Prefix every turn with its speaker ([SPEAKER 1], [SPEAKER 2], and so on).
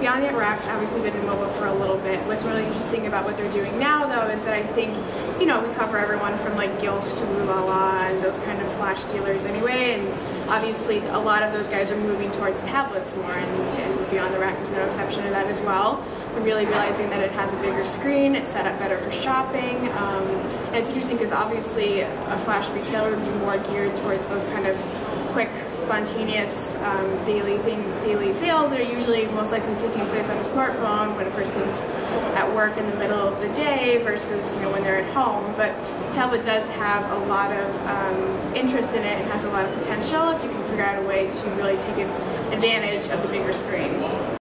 [SPEAKER 1] Beyond the Rack's obviously been in mobile for a little bit. What's really interesting about what they're doing now, though, is that I think, you know, we cover everyone from like Gilt to Rue La La and those kind of flash dealers anyway, and obviously a lot of those guys are moving towards tablets more, and, and Beyond the Rack is no exception to that as well. We're really realizing that it has a bigger screen, it's set up better for shopping, um, and it's interesting because obviously a flash retailer would be more geared towards those kind of quick, spontaneous um, daily thing, are usually most likely taking place on a smartphone when a person's at work in the middle of the day versus you know when they're at home. But tablet does have a lot of um, interest in it and has a lot of potential if you can figure out a way to really take advantage of the bigger screen.